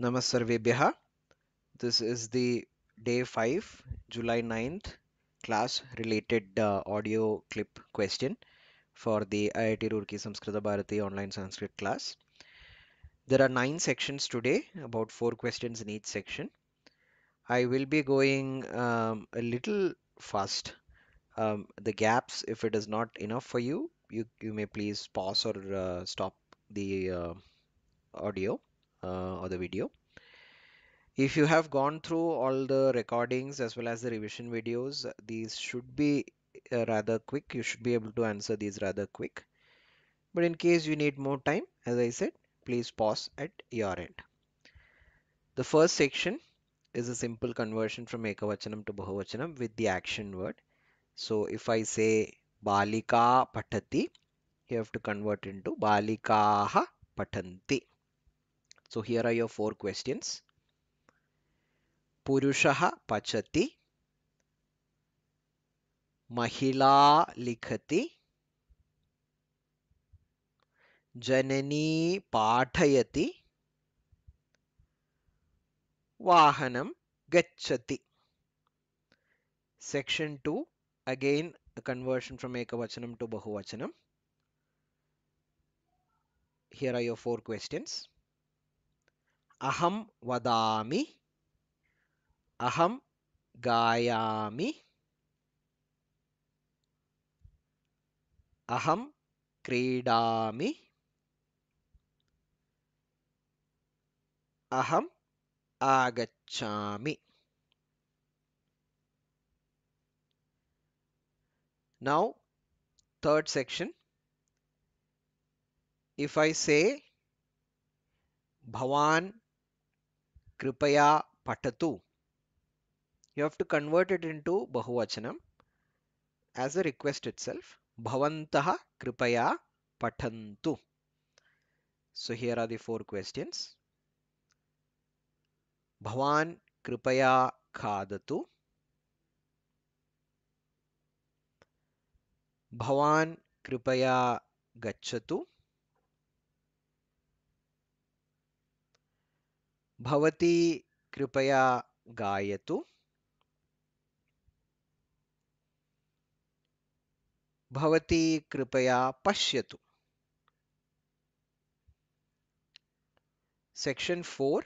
Namasarvebhyaha. This is the day 5, July 9th class related uh, audio clip question for the IIT Roorkee Samskrita Bharati online Sanskrit class. There are nine sections today, about four questions in each section. I will be going um, a little fast. Um, the gaps, if it is not enough for you, you, you may please pause or uh, stop the uh, audio uh, or the video. If you have gone through all the recordings as well as the revision videos, these should be uh, rather quick. You should be able to answer these rather quick. But in case you need more time, as I said, please pause at your end. The first section is a simple conversion from Ekavachanam to Bahuvachanam with the action word. So if I say Balika Patati, you have to convert into Balikaha Patanti. So here are your four questions. Purushaha Pachati Mahila Likhati Janani Pathayati Vahanam Gachati Section 2 again a conversion from Ekavachanam to Bahuvachanam. Here are your four questions. अहम वदामि। अहम गायामि। अहम क्रीडामि। अहम आगच्छामि। Now third section if I say Bhawan Kripaya Patatu. You have to convert it into Bahuvachanam as a request itself. Bhavantaha Kripaya Patantu. So here are the four questions. Bhavan Kripaya Khadatu. Bhavan Kripaya Gachatu. भवती कृपया गायतु। भवती कृपया पश्यतु। Section four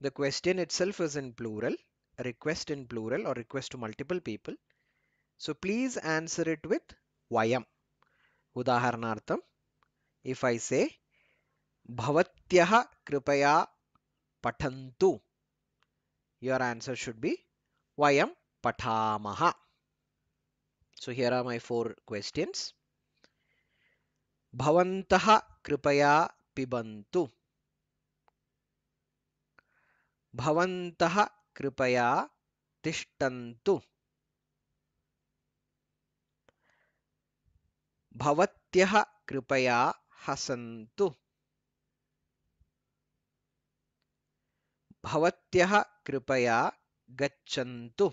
the question itself is in plural request in plural और request to multiple people so please answer it with वयम उदाहरणार्थम if I से भवत्यः कृपया patantu your answer should be vayam patamaha so here are my four questions bhavantah kripaya pibantu भवन्तः कृपया तिष्ठन्तु भवत्यः कृपया हसन्तु भवत्यः कृपया गच्छन्तु।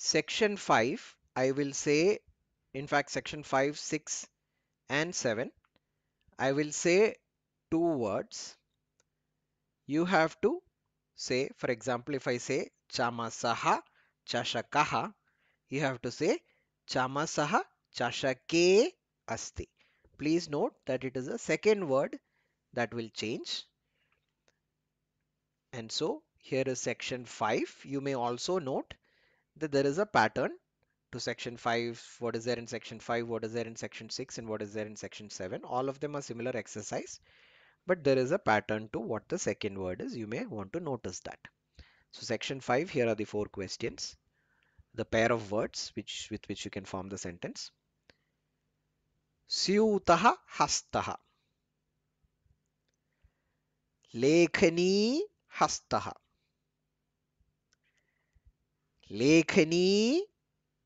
Section 5 I will say in fact section 5 six and seven I will say two words you have to say for example if I say चमसः चषक you have to से चमसः चषके अस्ति please note that it is a second word that will change. And so here is section 5 you may also note that there is a pattern to section 5 what is there in section 5 what is there in section 6 and what is there in section 7 all of them are similar exercise but there is a pattern to what the second word is. You may want to notice that. So section 5 here are the four questions. The pair of words which with which you can form the sentence. Siutaha hastaha लेखनी हस्तः। लेखनी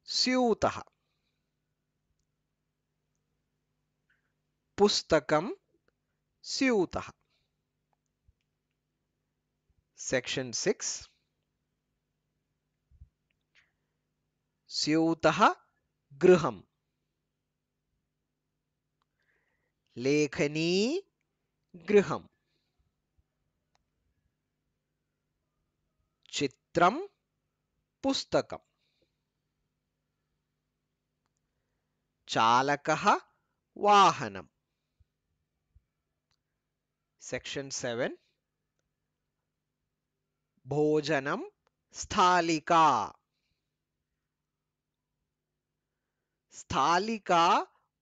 स्यूतः। पुस्तकं स्यूतः। Section 6 स्यूतः गृहं लेखनी गृहम्। चित्रं पुस्तकम् चालकः वाहनम् सेक्शन 7 भोजनं स्थालिका स्थालिका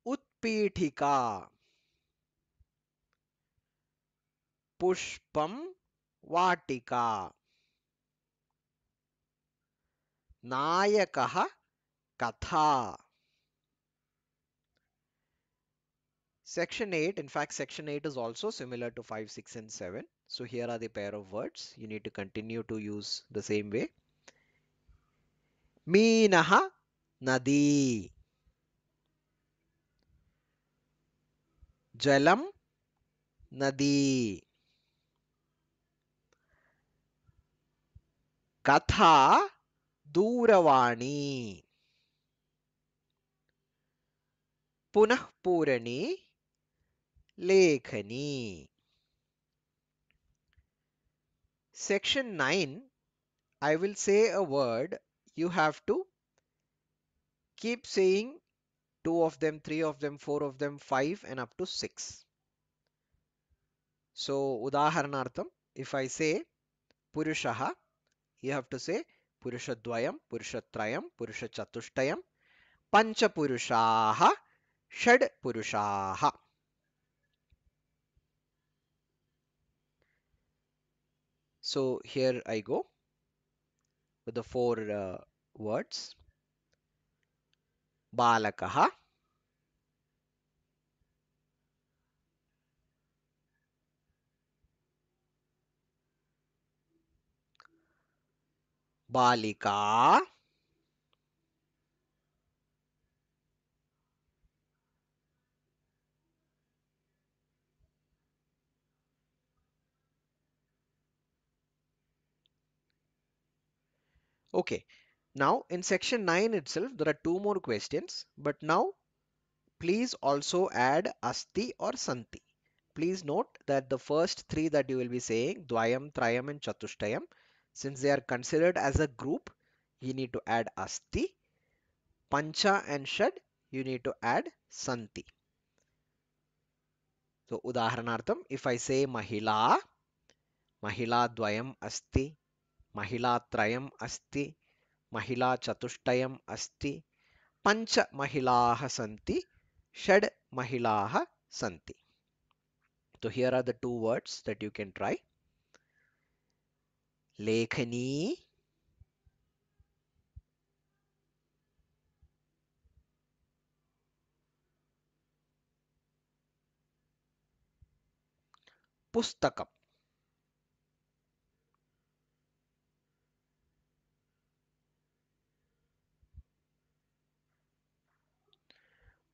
उत्पीठिका पुष्पं वाटिका నాయక katha. Section 8, in fact, section 8 is also similar to 5, 6, and 7. So here are the pair of words. You need to continue to use the same way. Meenaha nadi. Jalam nadi. Katha ದೂರವಾಣಿ. ಪುನಃ ಪೂರಣಿ ಲೇಖನಿ. section 9 I will say a word you have to keep saying two of them three of them four of them five and up to six so udaharanartham if I say purushaha you have to say purushadvayam purushatrayam purushachatuštayam panchapurushaha shad purushaha So here I go with the four uh, words. Balakaha, Balika, Okay, now in section 9 itself, there are two more questions, but now please also add asti or santi. Please note that the first three that you will be saying, dvayam, trayam and chatushtayam, since they are considered as a group, you need to add asti. Pancha and shad, you need to add santi. So, udaharanartham, if I say mahila, mahila dvayam asti, महिलात्रयम् अस्ति महिलाचतुष्टयम् अस्ति पञ्च महिलाः सन्ति षड् महिलाः सन्ति so here are the two words that you can try लेखनी पुस्तकम्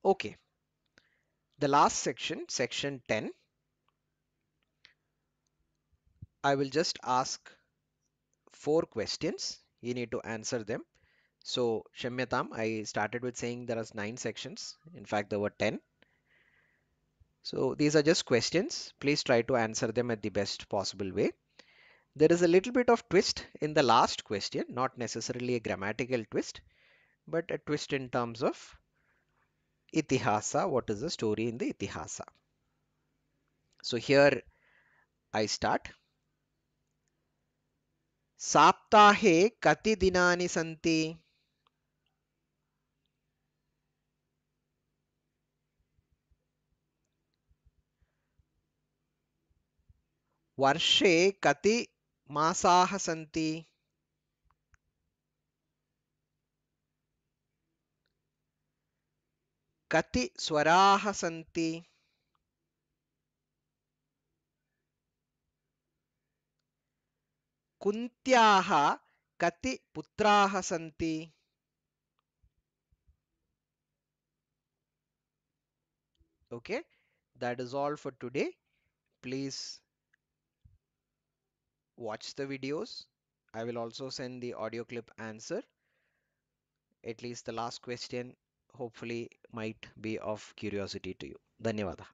Okay. The last section, section 10, I will just ask four questions. You need to answer them. So, Shamyatam, I started with saying there are nine sections. In fact, there were 10. So, these are just questions. Please try to answer them at the best possible way. There is a little bit of twist in the last question, not necessarily a grammatical twist, but a twist in terms of itihasa, what is the story in the itihasa. So here I start. साप्ताहे कति दिनानि सन्ति? वर्षे कति मासाः सन्ति? कति स्वराः सन्ति? कुन्त्याः कति पुत्राः सन्ति okay that is all for today please watch the videos i will also send the audio clip answer at least the last question hopefully might be of curiosity to you dhanyawada